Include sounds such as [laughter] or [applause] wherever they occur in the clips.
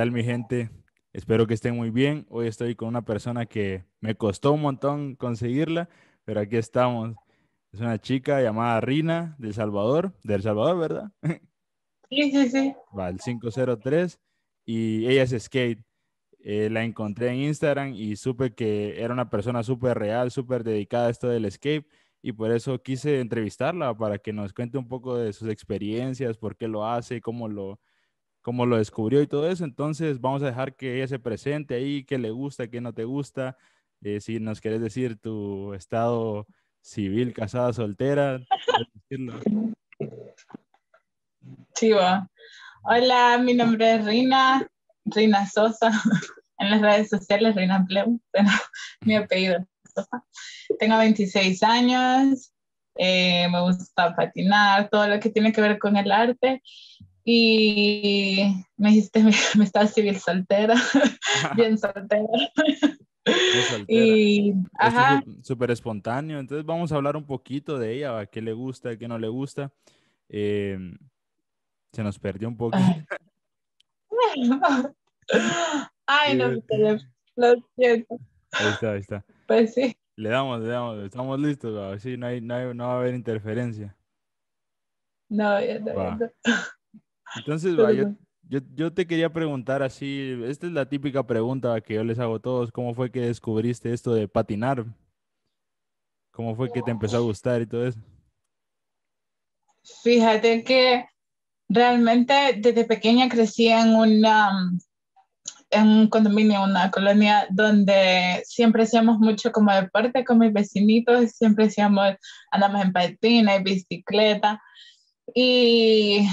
tal mi gente? Espero que estén muy bien. Hoy estoy con una persona que me costó un montón conseguirla, pero aquí estamos. Es una chica llamada Rina de El Salvador, de El Salvador, ¿verdad? Sí, sí, sí. Va, el 503. Y ella es skate. Eh, la encontré en Instagram y supe que era una persona súper real, súper dedicada a esto del skate. Y por eso quise entrevistarla para que nos cuente un poco de sus experiencias, por qué lo hace, cómo lo, cómo lo descubrió y todo eso. Entonces vamos a dejar que ella se presente ahí, qué le gusta, qué no te gusta. Eh, si nos quieres decir tu estado civil, casada, soltera. Sí, va. Hola, mi nombre es Rina, Rina Sosa, [laughs] en las redes sociales Rina Pleu, pero [laughs] mi apellido es Sosa. Tengo 26 años, eh, me gusta patinar, todo lo que tiene que ver con el arte. Y me dijiste, [laughs] me, estás [laughs] civil soltera, bien soltera. Y, ajá. Súper espontáneo. Entonces vamos a hablar un poquito de ella, qué le gusta, qué no le gusta. Em, se nos perdió un poco. Ay, [laughs] no, lo siento. Ahí está, ahí está. Pues sí. Le damos, le damos, estamos listos, sí, no, hay, no, hay, no, va a haber interferencia. No, ya no, Entonces, va, yo, yo, yo, te quería preguntar así, esta es la típica pregunta que yo les hago a todos, ¿cómo fue que descubriste esto de patinar? ¿Cómo fue que te empezó a gustar y todo eso? Fíjate que realmente desde pequeña crecí en una en un condominio, una colonia donde siempre hacíamos mucho como deporte con mis vecinitos, siempre hacíamos, andamos en patina y bicicleta. Y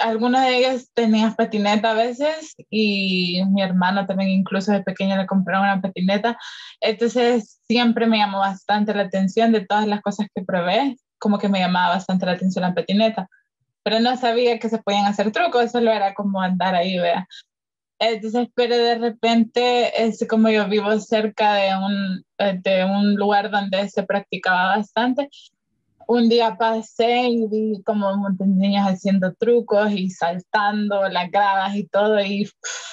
algunos de ellos tenían patineta a veces y mi hermano también incluso de pequeño le compraron una patineta. Entonces siempre me llamó bastante la atención de todas las cosas que probé, como que me llamaba bastante la atención la patineta. Pero no sabía que se podían hacer trucos, solo era como andar ahí, vea. Entonces, pero de repente, es como yo vivo cerca de un, de un lugar donde se practicaba bastante, un día pasé y vi como un montón de niños haciendo trucos y saltando las gradas y todo y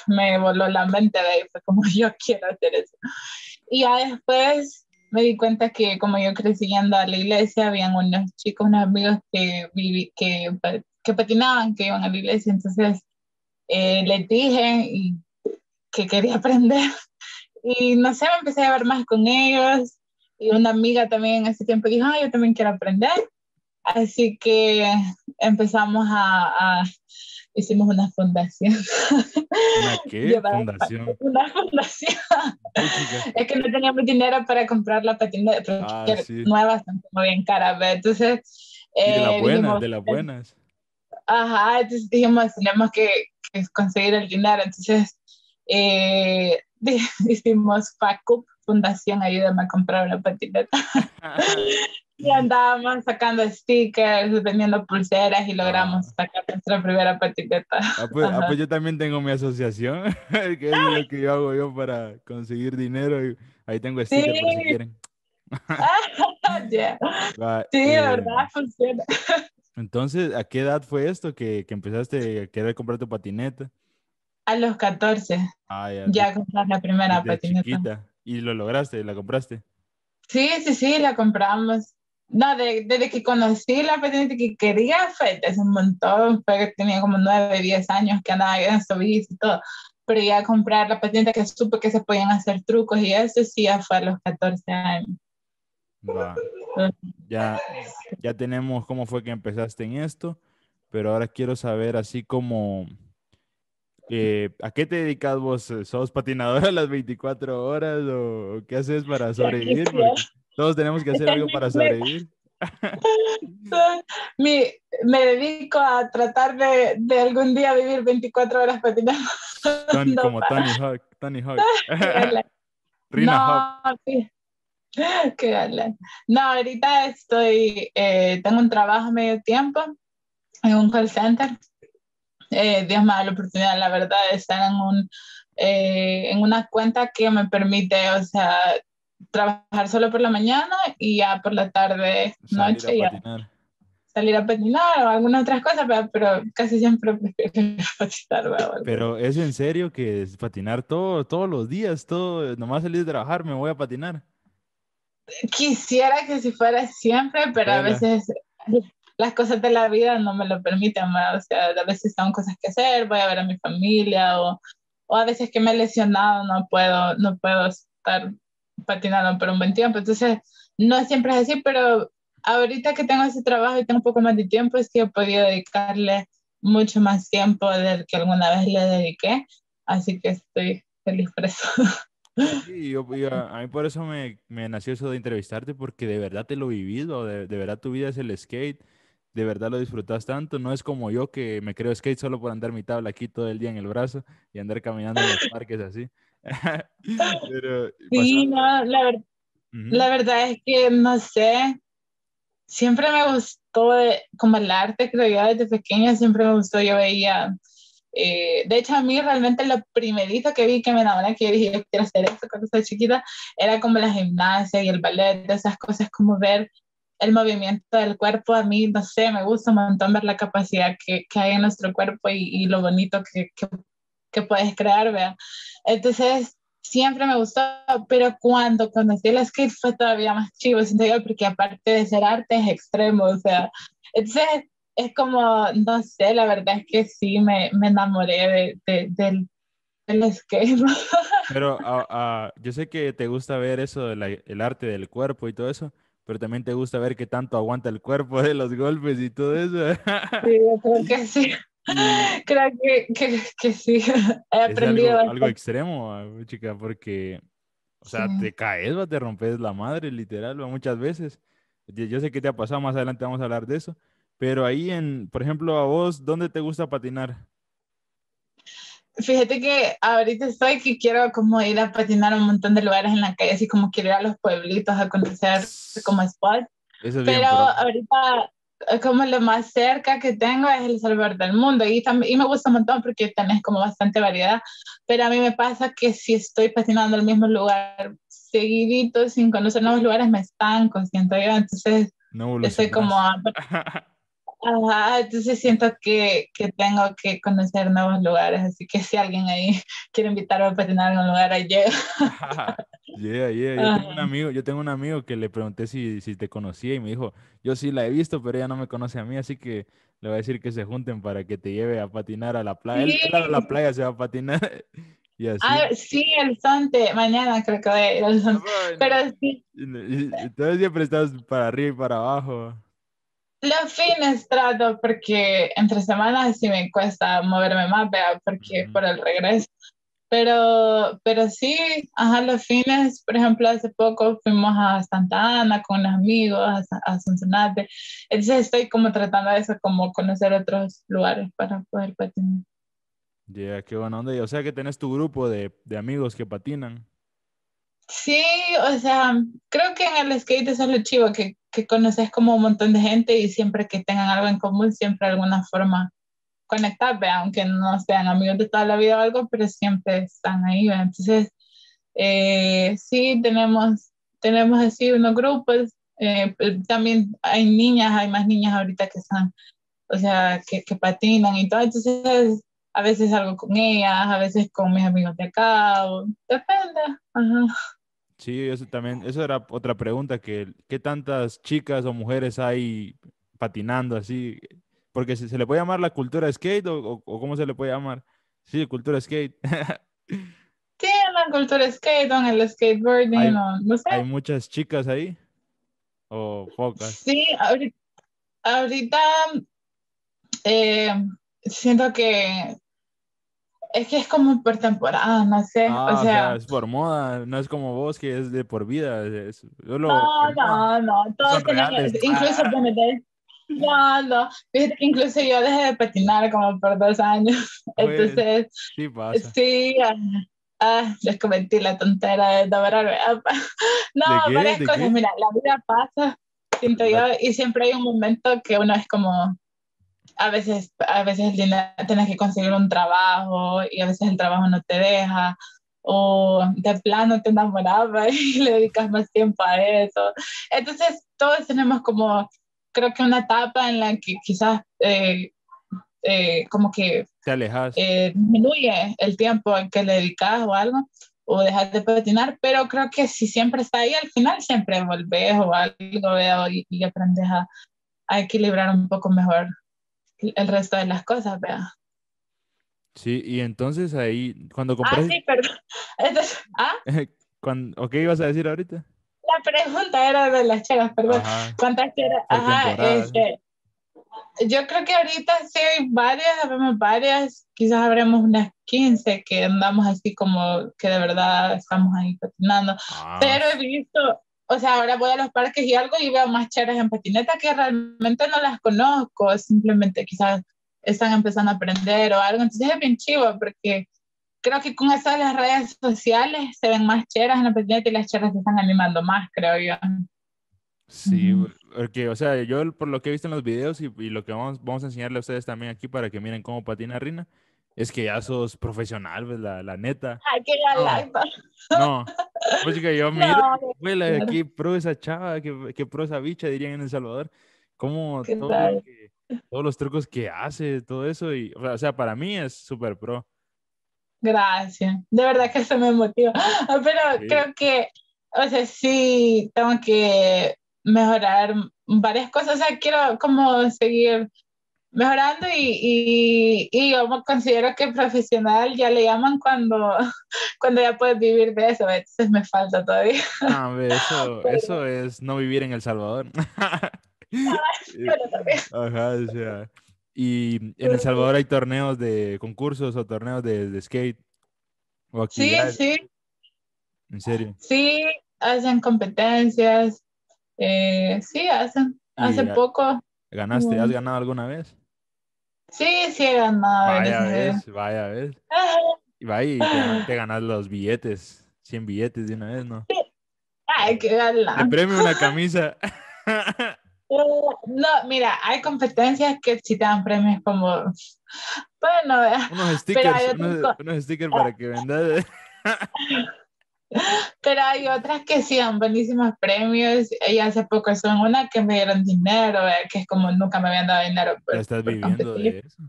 me voló la mente de ahí, fue como [laughs] yo quiero hacer eso. Y ya después me di cuenta que como yo crecí yendo a la iglesia, habían unos chicos, unos amigos que, viví, que, que patinaban, que iban a la iglesia, entonces eh, les dije que quería [laughs] aprender y no sé, me empecé a ver más con ellos y una amiga también en ese tiempo dijo, ah, yo también quiero aprender. Así que empezamos a, hicimos una fundación. ¿Una [laughs] qué? fundación. Una fundación. [laughs] es que no teníamos dinero para comprar la patineta, ah, sí. nuevas son como bien caras, Entonces... de las eh, buenas, de las buenas. Ajá, entonces dijimos, tenemos que, que conseguir el dinero. Entonces eh, [laughs] hicimos FACUP, Fundación Ayúdame a comprar una patineta. [laughs] y andábamos sacando stickers, vendiendo pulseras y logramos ah. sacar nuestra primera patineta. Ah pues, ah, pues, yo también tengo mi asociación, [laughs] que es lo que yo hago yo para conseguir dinero. Y ahí tengo stickers por si quieren. [laughs] sí, de eh, verdad funciona. Entonces, ¿a qué edad fue esto que, que empezaste a querer comprar tu patineta? A los 14. Ah, ya. Ya compraste la primera patineta. Chiquita. ¿Y lo lograste? ¿La compraste? Sí, sí, sí, la compramos. No, desde que conocí la patineta que quería, fue es un montón, fue que tenía como 9, 10 años que andaba en bici y todo. Pero ya comprar la patineta que supe que se podían hacer trucos y eso sí, ya fue a los 14 años. Va. Ya, ya tenemos cómo fue que empezaste en esto, pero ahora quiero saber así como eh, ¿A qué te dedicas vos? ¿Sos patinadora las 24 horas o qué haces para sobrevivir? todos tenemos que hacer algo para sobrevivir. [laughs] me dedico a tratar de, de, algún día vivir 24 horas patinando. [laughs] como Tony Hawk. Tony Hawk. [laughs] Rina no, Hawk. Qué No, ahorita estoy, eh, tengo un trabajo medio tiempo en un call center eh, Dios me da la oportunidad, la verdad, de estar en, un, eh, en una cuenta que me permite, o sea, trabajar solo por la mañana y ya por la tarde, noche. Ya. salir a patinar o algunas otras cosas, pero, casi siempre prefiero [laughs] patinar. Pero es en serio que es patinar todo, todos los días, todo, nomás salir de trabajar, me voy a patinar. Quisiera que si fuera siempre, pero a veces las cosas de la vida no me lo permiten, o sea, a veces tengo cosas que hacer, voy a ver a mi familia o, o a veces que me he lesionado no puedo, no puedo estar patinando por un buen tiempo, entonces no siempre es así, pero ahorita que tengo ese trabajo y tengo un poco más de tiempo, es que he podido dedicarle mucho más tiempo del que alguna vez le dediqué, así que estoy feliz por eso. [laughs] Sí, yo, a, mí por eso me, me, nació eso de entrevistarte, porque de verdad te lo vivido, de, de verdad tu vida es el skate, de verdad lo disfrutas tanto, no es como yo que me creo skate solo por andar mi tabla aquí todo el día en el brazo y andar caminando en los [laughs] parques así. [laughs] Pero, sí, no, la, ver la verdad es que no sé, siempre me gustó como el arte, creo yo desde pequeña siempre me gustó, yo veía, eh, de hecho a mí realmente lo primerito que vi que me enamoré, que yo dije, yo quiero hacer esto cuando estaba chiquita, era como la gimnasia y el ballet, de esas cosas como ver el movimiento del cuerpo, a mí, no sé, me gusta un montón ver la capacidad que, que hay en nuestro cuerpo y, lo bonito que, que, puedes crear, ¿vea? Entonces, siempre me gustó, pero cuando conocí el skate fue todavía más chivo, siento yo, porque aparte de ser arte es extremo, o sea, entonces es como, no sé, la verdad es que sí, me, me enamoré de, del, del, skate. [laughs] Pero uh, yo sé que te gusta ver eso, del el arte del cuerpo y todo eso, pero también te gusta ver qué tanto aguanta el cuerpo de los golpes y todo eso. Sí, yo creo [laughs] que sí. Creo que, que, que, sí, he aprendido. algo, algo, extremo, ah, chica, porque, o sea, te caes, te rompes la madre, literal, muchas veces. Yo sé que te ha pasado, más adelante vamos a hablar de eso. Pero ahí, en, por ejemplo, a vos, ¿dónde te gusta patinar? Fíjate que ahorita estoy que quiero como ir a patinar a un montón de lugares en la calle, así como quiero ir a los pueblitos a conocer como spot. Pero ahorita como lo más cerca que tengo es El Salvador del Mundo y, también, y me gusta un montón porque tenés como bastante variedad, pero a mí me pasa que si estoy patinando el mismo lugar seguidito sin conocer nuevos lugares me estanco, siento yo, entonces no estoy como... [laughs] Ajá, entonces siento que, que, tengo que conocer nuevos lugares, así que si alguien ahí [laughs] quiere invitarme a patinar a un lugar, ahí llega. [laughs] yeah, yeah. Yo tengo, un amigo, yo tengo un amigo que le pregunté si, si te conocía y me dijo, yo sí la he visto, pero ella no me conoce a mí, así que le voy a decir que se junten para que te lleve a patinar a la playa. Él, a la playa se va a patinar. [laughs] Y así. Ah, sí, el Sante, mañana creo que voy a ir al Sante. Pero sí. Entonces siempre estás para arriba y para abajo. Los fines trato porque entre semanas sí me cuesta moverme más, vea, porque por el regreso. Pero, pero sí, ajá, los fines, por ejemplo, hace poco fuimos a Santa Ana con unos amigos, a, a Cincinnati. Entonces estoy como tratando de eso, como conocer otros lugares para poder patinar. Ya, qué buena onda. O sea que tenés tu grupo de, de amigos que patinan. Sí, o sea, creo que en el skate es lo chivo, que, que conoces como un montón de gente y siempre que tengan algo en común, siempre de alguna forma conectar, aunque no sean amigos de toda la vida o algo, pero siempre están ahí. Entonces, eh, sí, tenemos, tenemos así unos grupos. Eh, también hay niñas, hay más niñas ahorita que están, o sea, que, que patinan y todo. Entonces, a veces salgo con ellas, a veces con mis amigos de acá, depende. Ajá. Sí, eso también, eso era otra pregunta, que ¿qué tantas chicas o mujeres hay patinando así? Porque se, se le puede llamar la cultura skate o, o, cómo se le puede llamar? Sí, cultura skate. [laughs] sí, la cultura skate, o el skateboarding, hay, no, sé. ¿Hay muchas chicas ahí? ¿O pocas? Sí, ahorita, ahorita eh, siento que es que es como por temporada, no sé. Ah, o, sea, es por moda, no es como vos que es de por vida. Es, lo, no, no, no, todos tenemos, incluso ah. no, no, fíjate que incluso yo dejé de patinar como por dos años, [laughs] pues, entonces, sí pasa. Sí, ah, ah les cometí la tontera de doblarme. No, [laughs] varias cosas, mira, la vida pasa, siento yo, y siempre hay un momento que uno es como, a veces, a veces tienes que conseguir un trabajo y a veces el trabajo no te deja o de plano te enamoraba [laughs] y le dedicas más tiempo a eso. Entonces, todos tenemos como, creo que una etapa en la que quizás eh, eh, como que te alejas. Eh, disminuye el tiempo en que le dedicas o algo, o dejas de patinar, pero creo que si siempre está ahí, al final siempre volvés o algo y, y aprendes a, a, equilibrar un poco mejor el resto de las cosas, vea. Sí, y entonces ahí, cuando compras... Ah, sí, perdón. [laughs] Entonces, ¿ah? ¿O qué ibas a decir ahorita? La pregunta era de las cheras, perdón. ¿Cuántas cheras? Ajá, este, yo creo que ahorita sí hay varias, habemos varias, quizás habremos unas 15 que andamos así como que de verdad estamos ahí patinando, ah. pero he visto, o sea, ahora voy a los parques y algo y veo más cheras en patineta que realmente no las conozco, simplemente quizás están empezando a aprender o algo, entonces es bien chivo porque creo que con eso de las redes sociales se ven más cheras en la patineta y las cheras se están animando más, creo yo. Sí, porque, o sea, yo por lo que he visto en los videos y, y, lo que vamos, vamos a enseñarle a ustedes también aquí para que miren cómo patina Rina, es que ya sos profesional, pues, la, la neta. Ay, qué no, no, pues chica, yo miro, [laughs] no, qué pro esa chava, qué, qué, pro esa bicha, dirían en El Salvador. Cómo todo todos los trucos que hace, todo eso, y, o sea, para mí es súper pro. Gracias, de verdad que eso me motiva, [laughs] pero creo que, o sea, sí, tengo que mejorar varias cosas, o sea, quiero como seguir mejorando y, y, y, yo considero que profesional ya le llaman cuando, [laughs] cuando ya puedes vivir de eso, entonces me falta todavía. Ah, eso, [laughs] eso es no vivir en El Salvador. [laughs] Ajá, o sea. Y en El Salvador hay torneos de concursos o torneos de, de skate. O sí, sí. ¿En serio? Sí, hacen competencias. Eh, sí, hacen. Hace poco. ¿Ganaste? ¿Has ganado alguna vez? Sí, sí he ganado. Vaya vez, vaya vez. Y vaya, y te, ganas los billetes, 100 billetes de una vez, ¿no? Sí. Ay, qué ganas. Te premio una [laughs] camisa. no, mira, hay competencias que sí te dan premios como, bueno, unos stickers, unos, stickers para que vendas. [laughs] Pero hay otras que sí dan buenísimos premios. Y hace poco son una que me dieron dinero, que es como nunca me habían dado dinero. estás viviendo de eso.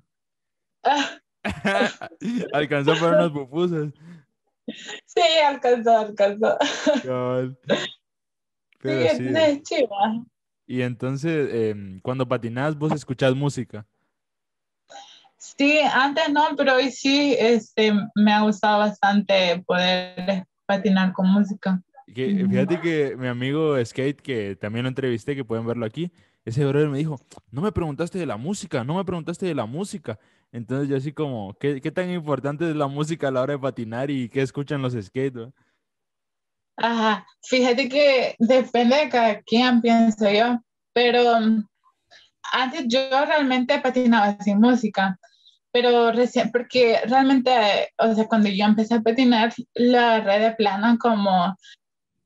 [laughs] alcanzó para unos pupusas. Sí, alcanzó, alcanzó. Pero sí, es chiva. Y entonces, eh, cuando patinas, vos escuchás música. Sí, antes no, pero hoy sí este, me ha gustado bastante poder patinar con música. Que, fíjate que mi amigo Skate, que también lo entrevisté, que pueden verlo aquí, ese brother me dijo, no me preguntaste de la música, no me preguntaste de la música. Entonces yo así como, ¿qué, qué tan importante es la música a la hora de patinar y qué escuchan los skates? Ajá, fíjate que depende de cada quien, pienso yo, pero um, antes yo realmente patinaba sin música, pero recién, porque realmente, o sea, cuando yo empecé a patinar, la red de plano como,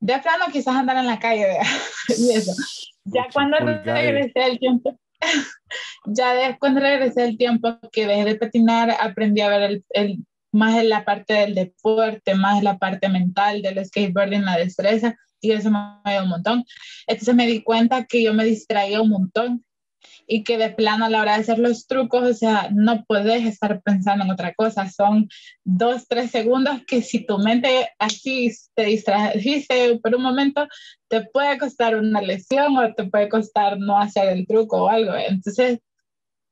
de plano quizás andar en la calle, [laughs] y eso. Ya cuando regresé el tiempo, [laughs] ya de, cuando regresé el tiempo que dejé de patinar, aprendí a ver el, el más en la parte del deporte, más en la parte mental del skateboarding, la destreza, y eso me ayudó un montón. Entonces me di cuenta que yo me distraía un montón y que de plano a la hora de hacer los trucos, o sea, no puedes estar pensando en otra cosa, son dos, tres segundos que si tu mente así te distrajiste por un momento, te puede costar una lesión o te puede costar no hacer el truco o algo. Entonces,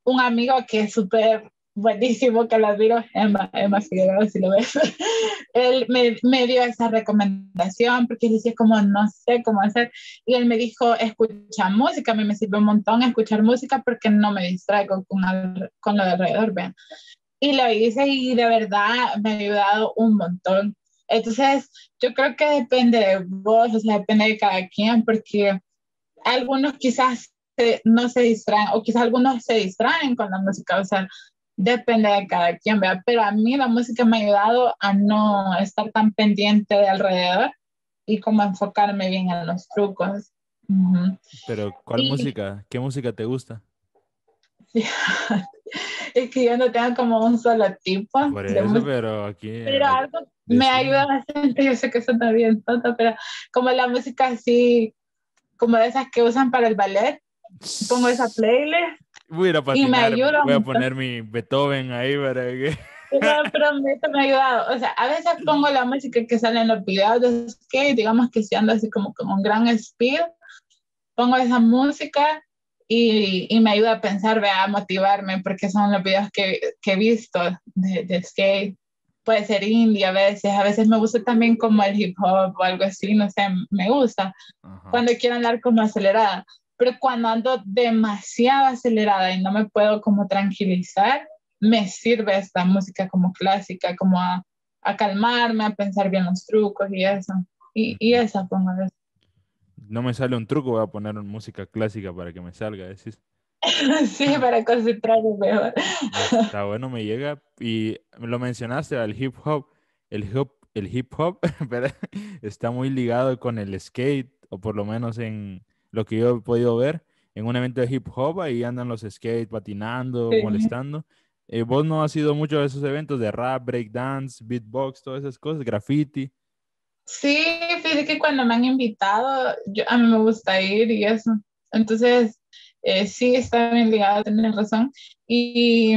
un amigo que es súper buenísimo que lo admiro, Emma, Emma Figueroa, si lo ves, [laughs] él me, me, dio esa recomendación porque decía como no sé cómo hacer y él me dijo escucha música, a mí me sirve un montón escuchar música porque no me distraigo con, con lo de alrededor, vean. Y lo hice y de verdad me ha ayudado un montón. Entonces, yo creo que depende de vos, o sea, depende de cada quien porque algunos quizás no se distraen o quizás algunos se distraen con la música, o sea, depende de cada quien, vea, pero a mí la música me ha ayudado a no estar tan pendiente de alrededor y como enfocarme bien en los trucos. Pero, ¿cuál música? ¿Qué música te gusta? [laughs] es que yo no tengo como un solo tipo. Por eso, pero aquí. Pero algo me ayuda bastante. Yo sé que eso está bien tonto, pero como la música así, como de esas que usan para el ballet, pongo esa playlist. Voy a ir a patinar, voy a poner mi Beethoven ahí para que... Pero, pero me, me ha ayudado. O sea, a veces pongo la música que sale en los videos de skate, digamos que si ando así como con un gran speed, pongo esa música y, y, me ayuda a pensar, vea, a motivarme, porque son los videos que, que he visto de, de, skate. Puede ser indie a veces, a veces me gusta también como el hip hop o algo así, no sé, me gusta. Cuando quiero andar como acelerada, pero cuando ando demasiado acelerada y no me puedo como tranquilizar, me sirve esta música como clásica, como a, a calmarme, a pensar bien los trucos y eso. Y, y esa pongo no me sale un truco, voy a poner música clásica para que me salga, decís. [laughs] sí, para concentrarme mejor. Está [laughs] bueno, me llega. Y lo mencionaste al hip hop. El hip, el hip hop [laughs] está muy ligado con el skate, o por lo menos en lo que yo he podido ver. En un evento de hip hop, ahí andan los skate patinando, molestando. Eh, ¿Vos no has ido mucho a esos eventos de rap, breakdance, beatbox, todas esas cosas, graffiti? Sí, fíjate que cuando me han invitado, yo, a mí me gusta ir y eso. Entonces, eh, sí, está bien ligado, tienes razón. Y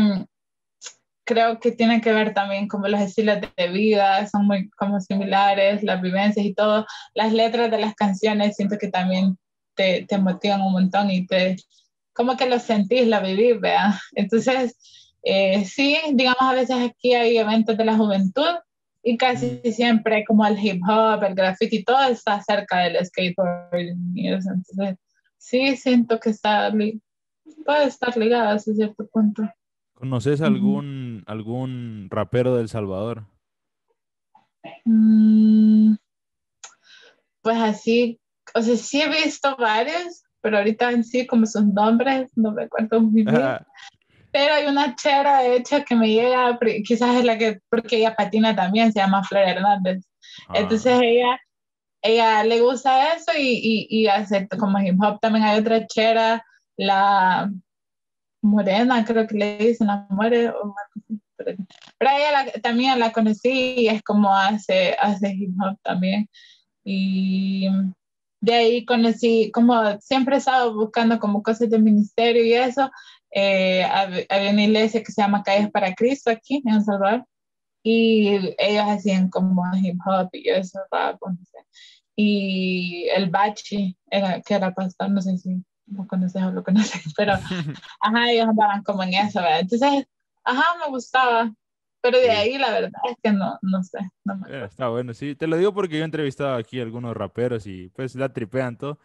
creo que tiene que ver también como los estilos de vida, son muy como similares, las vivencias y todo. Las letras de las canciones siento que también te, te motivan un montón y te, como que lo sentís, la vivís, vea. Entonces, eh, sí, digamos, a veces aquí hay eventos de la juventud y casi siempre como el hip hop, el graffiti, todo está cerca del eso. Entonces, sí siento que está, puede estar ligado a cierto punto. ¿Conoces algún, algún rapero del Salvador? Mm, pues así, o sea, sí he visto varios, pero ahorita en sí, como sus nombres, no me acuerdo muy bien pero hay una chera hecha que me llega, quizás es la que, porque ella patina también, se llama Flor Hernández. Ah. Entonces ella, ella le gusta eso y, y, y hace como hip hop. También hay otra chera, la morena, creo que le dicen la muere, pero, ella también la conocí y es como hace, hace hip hop también. Y de ahí conocí, como siempre he estado buscando como cosas del ministerio y eso, eh, había una iglesia que se llama Calles para Cristo aquí en El Salvador y ellos hacían como hip hop y eso, rap, no sé. Y el Bachi, era, que era pastor, no sé si lo conoces o lo conoces, [laughs] pero [laughs] ajá, ellos andaban como en eso, ¿verdad? Entonces, ajá, me gustaba, pero de ahí la verdad es que no, no sé. No me eh, está bueno, sí, te lo digo porque yo he entrevistado aquí a algunos raperos y pues la tripean todo.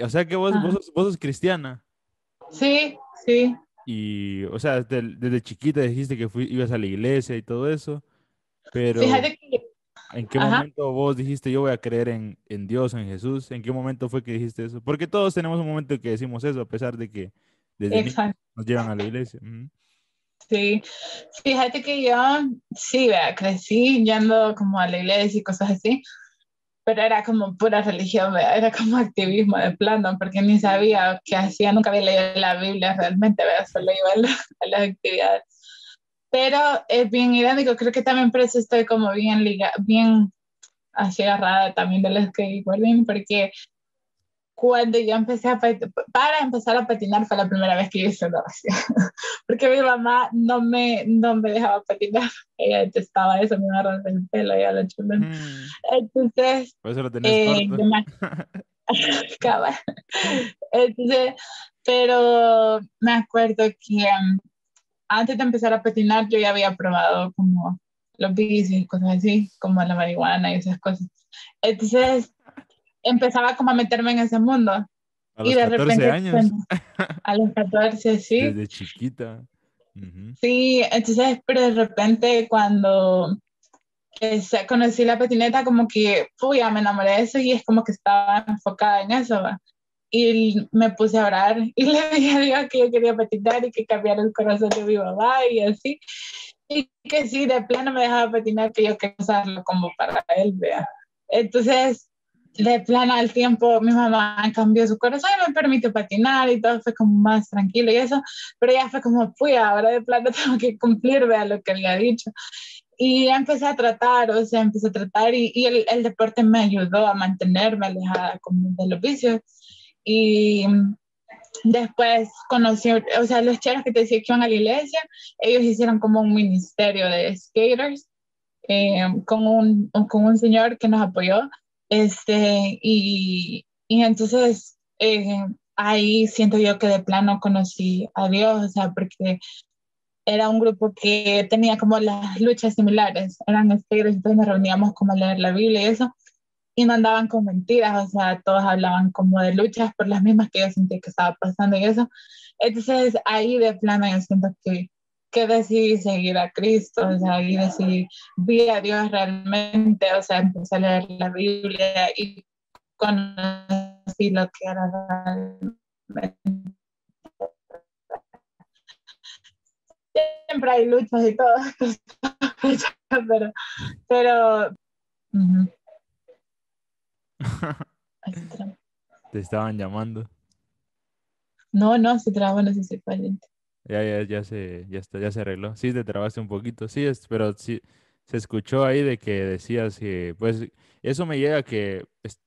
O sea que vos, vos, sos, vos sos cristiana. Sí, sí. Y, o sea, desde, desde chiquita dijiste que fui, ibas a la iglesia y todo eso, pero ¿en qué momento vos dijiste yo voy a creer en, en, Dios, en Jesús? ¿En qué momento fue que dijiste eso? Porque todos tenemos un momento en que decimos eso, a pesar de que desde nos llevan a la iglesia. Sí, fíjate que yo, sí, vea, crecí yendo como a la iglesia y cosas así, pero era como pura religión, era como activismo de plano, porque ni sabía qué hacía, nunca había leído la Biblia realmente, solo iba a, las actividades. Pero es bien irónico, creo que también por eso estoy como bien, liga, bien así agarrada también del skateboarding, porque cuando yo empecé a para empezar a patinar fue la primera vez que yo hice oración [laughs] porque mi mamá no me, no me dejaba patinar, ella detestaba eso, me agarraba el pelo y a la chula. Mm. Entonces, por eso lo tenías eh, corto. [laughs] Entonces, pero me acuerdo que um, antes de empezar a patinar yo ya había probado como los vicios y cosas así, como la marihuana y esas cosas. Entonces, empezaba como a meterme en ese mundo. A los y de 14 repente, años. [laughs] a los 14, sí. Desde chiquita. Sí, entonces, pero de repente cuando conocí la patineta, como que, fui ya me enamoré de eso y es como que estaba enfocada en eso. Y me puse a orar [laughs] y le dije a Dios que yo quería patinar y que cambiara el corazón de mi mamá y así. Y que sí, de plano me dejaba patinar, que yo quería usarlo como para él, vea. Entonces, de plano al tiempo mi mamá cambió su corazón y me permitió patinar y todo fue como más tranquilo y eso, pero ya fue como, fui, ahora de plano [laughs] tengo que cumplir, vea lo que había dicho. Y empecé a tratar, o sea, empecé a tratar y, y el, el, deporte me ayudó a mantenerme alejada como de los vicios. Y Después conocí, o sea, los chicos que te decía que iban a la iglesia, ellos hicieron como un ministerio de skaters eh, con, un, con un señor que nos apoyó. Este, y, y entonces eh, ahí siento yo que de plano conocí a Dios, o sea, porque era un grupo que tenía como las luchas similares, eran skaters, entonces nos reuníamos como a leer la Biblia y eso y no andaban con mentiras, o sea, todos hablaban como de luchas por las mismas que yo sentí que estaba pasando y eso. Entonces ahí de plano yo siento que, que decidí seguir a Cristo, o sea, ahí decidí, vi a Dios realmente, o sea, empecé a leer la Biblia y conocí lo que era realmente. Siempre hay luchas y todo, [laughs] pero, pero [laughs] Te estaban llamando. No, no, se trabó, no sé si fue Ya, ya, ya se, ya está, ya se arregló. Sí, te trabaste un poquito, sí, es, pero sí, se escuchó ahí de que decías que, pues, eso me llega que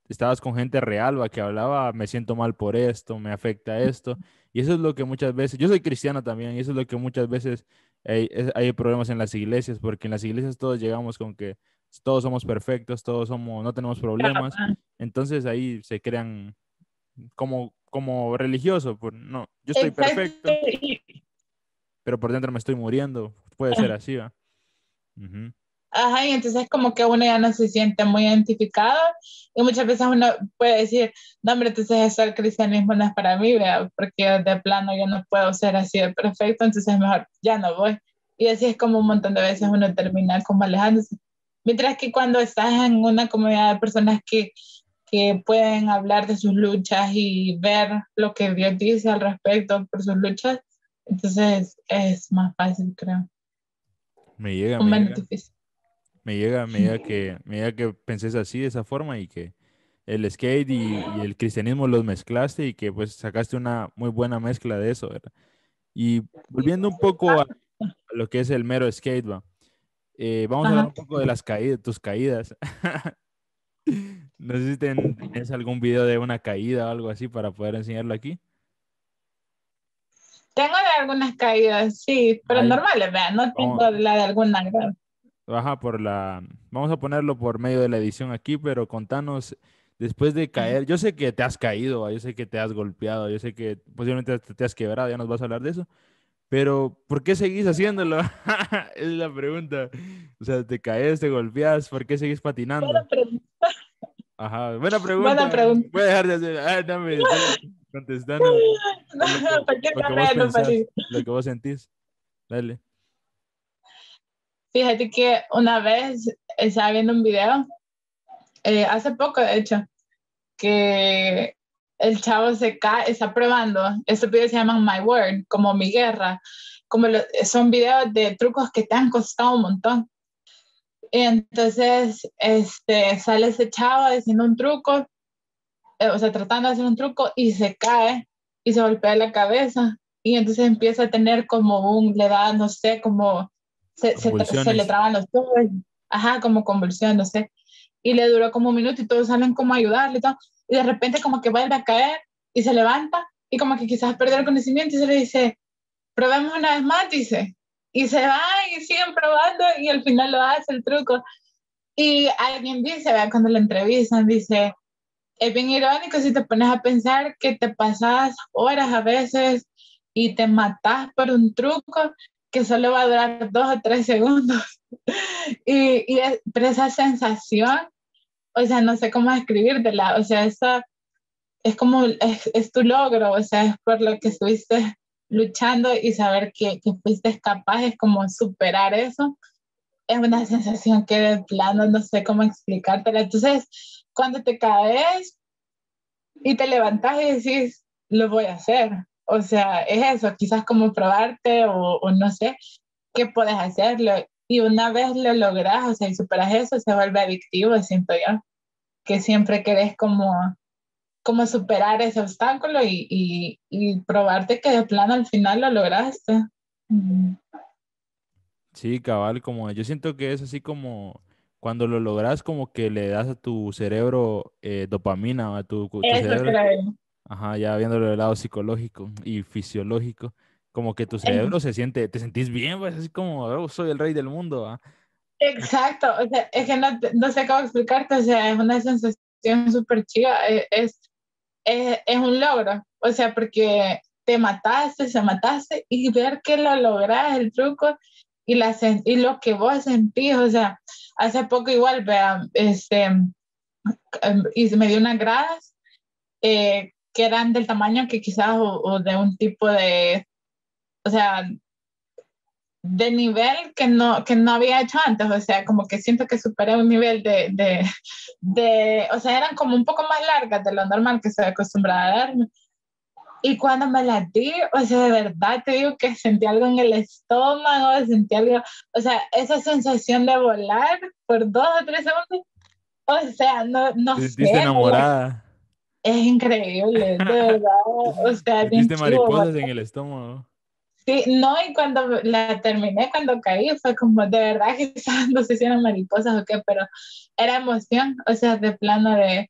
estabas con gente real, va, que hablaba, me siento mal por esto, me afecta esto, y eso es lo que muchas veces, yo soy cristiano también, y eso es lo que muchas veces hay, hay problemas en las iglesias, porque en las iglesias todos llegamos con que todos somos perfectos, todos somos, no tenemos problemas. Entonces ahí se crean como, como religioso, pues, no, yo estoy perfecto, pero por dentro me estoy muriendo. Puede ser así, ¿va? Ajá, y entonces como que uno ya no se siente muy identificado y muchas veces uno puede decir, no, hombre, entonces eso el cristianismo no es para mí, ¿verdad? porque de plano yo no puedo ser así de perfecto, entonces mejor ya no voy. Y así es como un montón de veces uno termina como alejándose. Mientras que cuando estás en una comunidad de personas que, que pueden hablar de sus luchas y ver lo que Dios dice al respecto por sus luchas, entonces es más fácil, creo. Me llega, me llega, me llega, me llega, que, me llega que penses así, de esa forma, y que el skate y, y, el cristianismo los mezclaste y que pues sacaste una muy buena mezcla de eso, ¿verdad? Y volviendo un poco a, a lo que es el mero skate, ¿va? Eh, vamos a hablar un poco de las caídas, tus caídas. [laughs] no sé si tienes algún video de una caída o algo así para poder enseñarlo aquí. Tengo de algunas caídas, sí, pero normales, vean, no tengo la de alguna Baja por la. Vamos a ponerlo por medio de la edición aquí, pero contanos después de caer. Yo sé que te has caído, yo sé que te has golpeado, yo sé que posiblemente te has quebrado, ya nos vas a hablar de eso. Pero, ¿por qué seguís haciéndolo? [laughs] es la pregunta. O sea, te caes, te golpeas, ¿por qué seguís patinando? Buena pregunta. Ajá, buena pregunta. Buena pregunta. Voy a dejar de hacer. Ah, dame, contestando. No, ¿por qué lo, que vos pensás, lo que vos sentís. Dale. Fíjate que una vez estaba viendo un video, eh, hace poco de hecho, que el chavo se cae, está probando, estos videos se llaman My Word, como mi guerra, como son videos de trucos que te han costado un montón. Y entonces este, sale ese chavo haciendo un truco, o sea, tratando de hacer un truco y se cae y se golpea la cabeza. Y entonces empieza a tener como un, le da, no sé, como se, se, se le traban los ojos, ajá, como convulsión, no sé. Y le duró como un minuto y todos salen como a ayudarle y todo y de repente como que vuelve a caer y se levanta y como que quizás perder el conocimiento y se le dice, probemos una vez más, dice, y se va y siguen probando y al final lo hace el truco. Y alguien dice, ¿verdad? cuando lo entrevistan, dice, es bien irónico si te pones a pensar que te pasas horas a veces y te matas por un truco que solo va a durar dos o tres segundos. [laughs] y, y es, pero esa sensación o sea, no sé cómo escribírtela, o sea, esa es como, es, es, tu logro, o sea, es por lo que estuviste luchando y saber que, que fuiste capaz, es como superar eso, es una sensación que de plano no sé cómo explicártela. Entonces, cuando te caes y te levantas y decís, lo voy a hacer, o sea, es eso, quizás como probarte o, o no sé, qué puedes hacerlo. Y una vez lo logras, o sea, y superas eso, se vuelve adictivo, siento yo que siempre querés como, como superar ese obstáculo y, y, y probarte que de plano al final lo lograste. Sí, cabal, como yo siento que es así como cuando lo logras como que le das a tu cerebro eh, dopamina, a tu, tu cerebro. Ajá, ya viéndolo del lado psicológico y fisiológico, como que tu cerebro se siente, te sentís bien, pues así como, oh, soy el rey del mundo. Exacto, o sea, es que no, no, sé cómo explicarte, o sea, es una sensación súper chida, e, es, es, es, un logro, o sea, porque te mataste, se mataste y ver que lo logras, el truco y, la, y lo que vos sentís, o sea, hace poco igual, vean, este, em, y me dio unas gradas eh, que eran del tamaño que quizás o, de un tipo de, o sea, de nivel que no, que no había hecho antes, o sea, como que siento que superé un nivel de, de, de, o sea, eran como un poco más largas de lo normal que se acostumbrada a darme. Y cuando me las di, o sea, de verdad te digo que sentí algo en el estómago, sentí algo, o sea, esa sensación de volar por dos o tres segundos, o sea, no, no ¿Te sé. enamorada? Es increíble, de [laughs] verdad, o sea, Viste mariposas en el estómago. Sí, no, y cuando la terminé, cuando caí, fue como de verdad [laughs] que no sé si eran mariposas o qué, pero era emoción, o sea, de plano de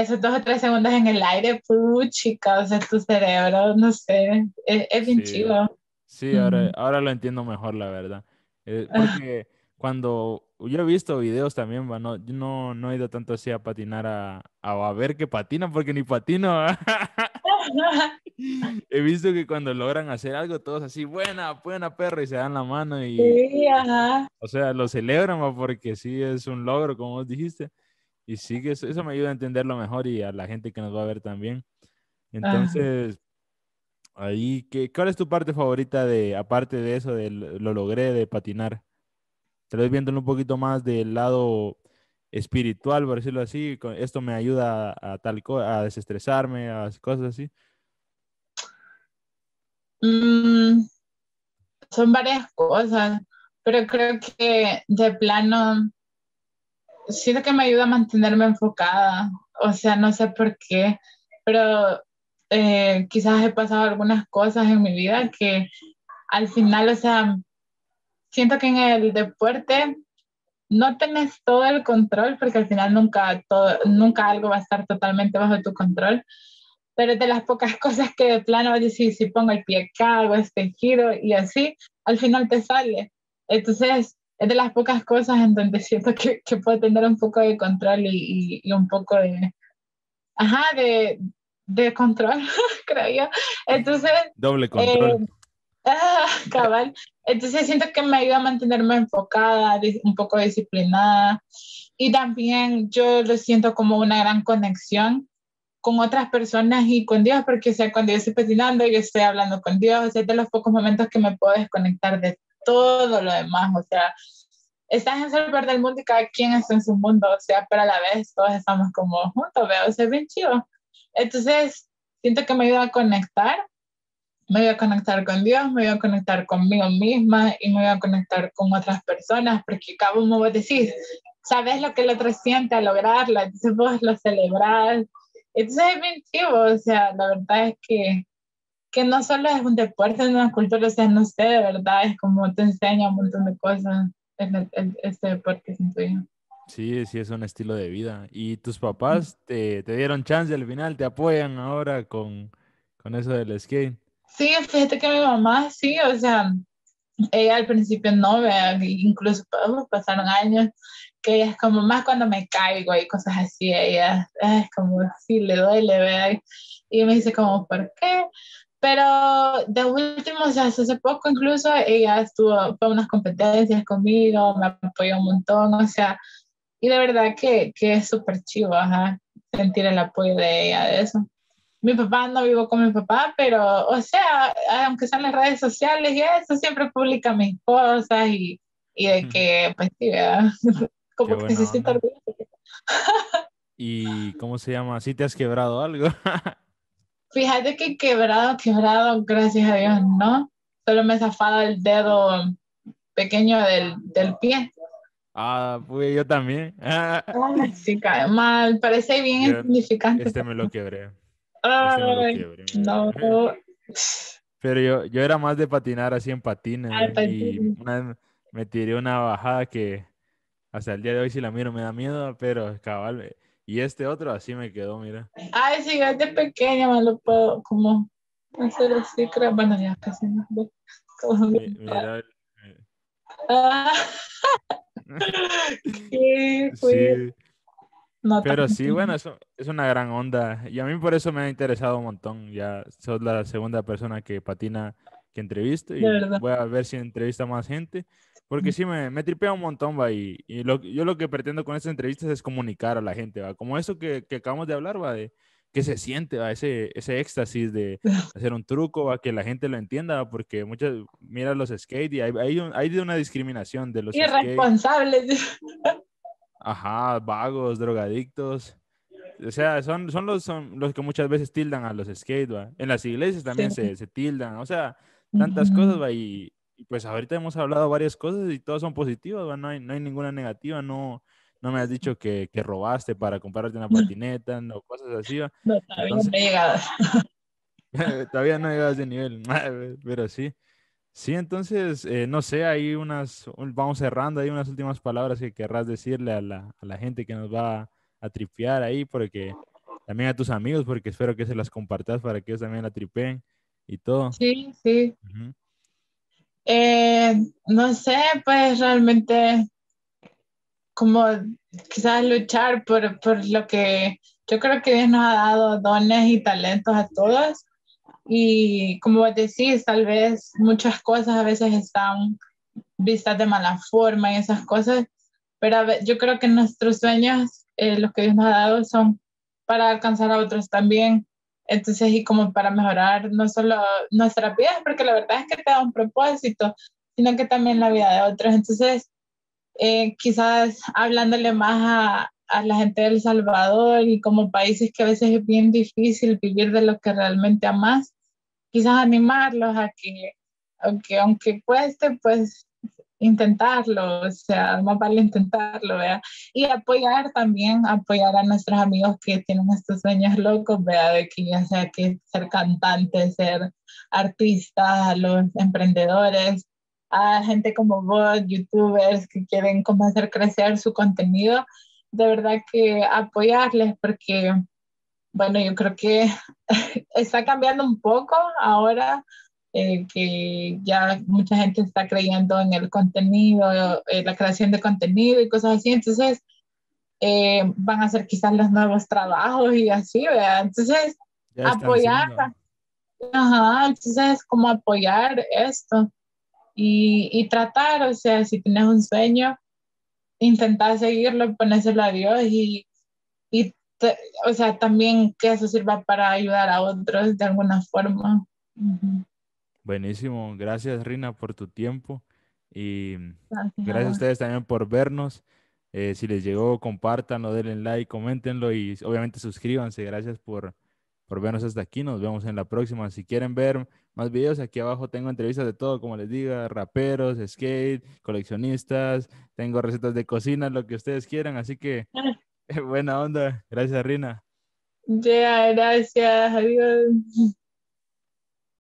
esos dos o tres segundos en el aire, puchica, o sea, tu cerebro, no sé, es, bien chido. Sí, ahora, ahora lo entiendo mejor, la verdad. Eh, porque cuando yo he visto videos también, no, yo no, no he ido tanto así a patinar a, a, ver que patinan, porque ni patino. [laughs] he visto que cuando logran hacer algo, todos así, buena, buena perra, y se dan la mano y... Sí, ajá. O sea, lo celebran, porque sí es un logro, como vos dijiste. Y sí que eso, eso, me ayuda a entenderlo mejor y a la gente que nos va a ver también. Entonces, ahí, ¿qué, ¿cuál es tu parte favorita de, aparte de eso, de lo logré de patinar? Tal vez viéndolo un poquito más del lado espiritual, por decirlo así, esto me ayuda a, tal a desestresarme, a cosas así. Mm, son varias cosas, pero creo que de plano siento que me ayuda a mantenerme enfocada, o sea, no sé por qué, pero eh, quizás he pasado algunas cosas en mi vida que al final, o sea, siento que en el deporte no tenés todo el control porque al final nunca, todo, nunca algo va a estar totalmente bajo tu control, pero de las pocas [laughs] cosas que de plano decir, si pongo el pie acá, hago este giro y así, al final te sale. Entonces, es de las pocas cosas en donde siento que, que puedo tener un poco de control y, y, un poco de, ajá, de, de control, [laughs] creo yo. Entonces... Doble control. Eh, ah, cabal. Entonces siento que me ayuda a mantenerme enfocada, un poco disciplinada y también yo lo siento como una gran conexión con otras personas y con Dios, porque o sea, cuando yo estoy patinando, yo estoy hablando con Dios, o sea, es de los pocos momentos que me puedo desconectar de todo lo demás, o sea, estás en el lugar del mundo y cada quien está en su mundo, o sea, pero a la vez todos estamos como juntos, veo, o sea, bien chido. Entonces, siento que me ayuda a conectar, me voy a conectar con Dios, me voy a conectar conmigo misma y me voy a conectar con otras personas, porque cada uno vos decís, sabes lo que el otro siente al lograrlo, entonces vos lo celebrás. Entonces es bien chido, o sea, la verdad es que que no solo es un deporte, es una cultura, o sea, no sé, de verdad, es como te enseña un montón de cosas este deporte, siento yo. Sí, sí, es un estilo de vida. ¿Y tus papás te, te dieron chance al final? ¿Te apoyan ahora con, con eso del skate? Sí, fíjate que mi mamá sí, o sea, ella al principio no, incluso pasaron años que ella es como más cuando me caigo y cosas así, ella es como, sí, le duele, vea, y me dice como, ¿por qué? Pero de último, o sea, hace poco incluso ella estuvo para unas competencias conmigo, me apoyó un montón, o sea, y de verdad que, que es súper chivo, ajá, sentir el apoyo de ella, de eso. Mi papá no vivo con mi papá, pero, o sea, aunque sean las redes sociales y eso, siempre publica mis cosas y, y de que, pues sí, [laughs] como que se siente orgulloso. ¿Y cómo se llama? ¿Sí te has quebrado algo? [laughs] Fíjate que quebrado, quebrado, gracias a Dios, ¿no? Solo me zafado el dedo pequeño del, del pie. Ah, pues yo también. sí, cae mal, parece bien insignificante. Este me lo quebré. Este me lo quebré. No. Pero yo, yo era más de patinar así en patines. y una, me tiré una bajada que hasta el día de hoy si la miro me da miedo, pero cabal, Y este otro así me quedó, mira. Ay, sí, es de pequeña me lo puedo como hacer así, creo. Bueno, ya casi no. Mira. [laughs] Ah. [laughs] sí, sí. Pero sí, bueno, eso es una gran onda. Y a mí por eso me ha interesado un montón. Ya sos la segunda persona que patina que entrevisto y voy a ver si entrevista más gente. Porque sí, me, me tripea un montón, va. Y, y lo, yo lo que pretendo con estas entrevistas es comunicar a la gente, va. Como eso que, que acabamos de hablar, va, de que se siente, va, ese, ese éxtasis de [laughs] hacer un truco, va, que la gente lo entienda, porque muchas, mira los skate y hay, hay, hay una discriminación de los Irresponsables. Ajá, vagos, drogadictos. O sea, son, son, los, son los que muchas veces tildan a los skate, ¿va? En las iglesias también se, se, tildan. O sea, tantas cosas, ¿va? Y, pues ahorita hemos hablado varias cosas y todas son positivas, ¿va? No hay, no hay ninguna negativa, no, no me has dicho que, que robaste para comprarte una patineta, no, cosas así, ¿va? No, todavía no he llegado. [laughs] todavía no llegas de nivel, [laughs] pero sí. Sí, entonces, eh, no sé, hay unas, vamos cerrando, hay unas últimas palabras que querrás decirle a la, a la gente que nos va a tripear ahí, porque también a tus amigos, porque espero que se las compartas para que ellos también la tripeen y todo. Sí, sí. Eh, no sé, pues realmente como quizás luchar por, por lo que yo creo que Dios nos ha dado dones y talentos a todos y como decís, tal vez muchas cosas a veces están vistas de mala forma y esas cosas, pero yo creo que nuestros sueños, eh, los que Dios nos ha dado, son para alcanzar a otros también. Entonces, y como para mejorar no solo nuestra vida, porque la verdad es que te da un propósito, sino que también la vida de otros. Entonces, eh, quizás hablándole más a, a la gente de El Salvador y como países que a veces es bien difícil vivir de lo que realmente amas, quizás animarlos a que, aunque, aunque cueste, pues intentarlo, o sea, más vale intentarlo, ¿vea? Y apoyar también, apoyar a nuestros amigos que tienen estos sueños locos, ¿vea? De que ya sea que ser cantante, ser artista, los emprendedores, a gente como vos, youtubers que quieren como hacer crecer su contenido, de verdad que apoyarles porque bueno, yo creo que [laughs] está cambiando un poco ahora eh, que ya mucha gente está creyendo en el contenido, en la creación de contenido y cosas así. Entonces, eh, van a ser quizás los nuevos trabajos y así, ¿verdad? Entonces, apoyar. Ajá, entonces, como apoyar esto y, y, tratar, o sea, si tienes un sueño, intentar seguirlo, ponérselo a Dios y, y o sea, también que eso sirva para ayudar a otros de alguna forma. Buenísimo, gracias Rina por tu tiempo y gracias, a ustedes también por vernos. Eh, si les llegó, compártanlo, denle like, coméntenlo y obviamente suscríbanse. Gracias por, por vernos hasta aquí. Nos vemos en la próxima. Si quieren ver más videos, aquí abajo tengo entrevistas de todo, como les diga, raperos, skate, coleccionistas, tengo recetas de cocina, lo que ustedes quieran. Así que [laughs] [laughs] Buena onda. Gracias, Rina. Ya, gracias. Adiós.